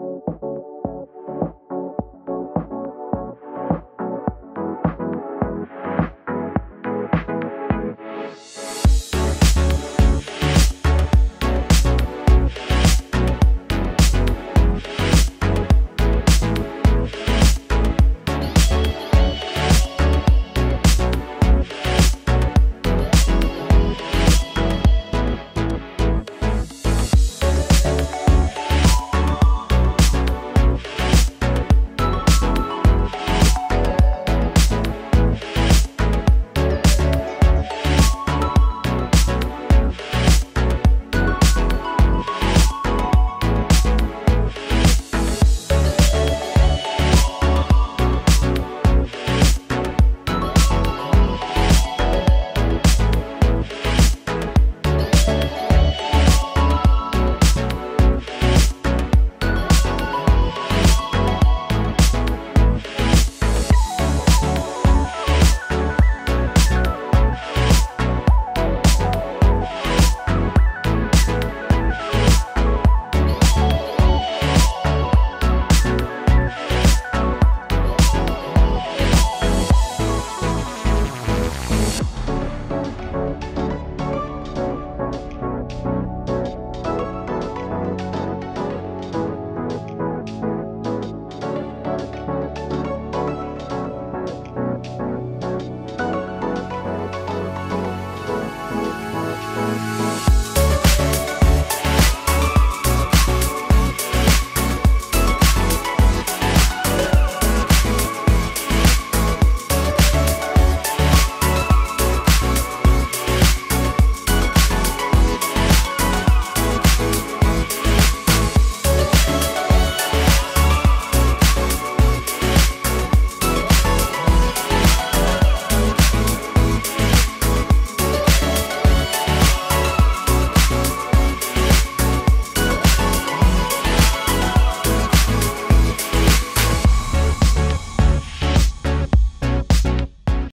you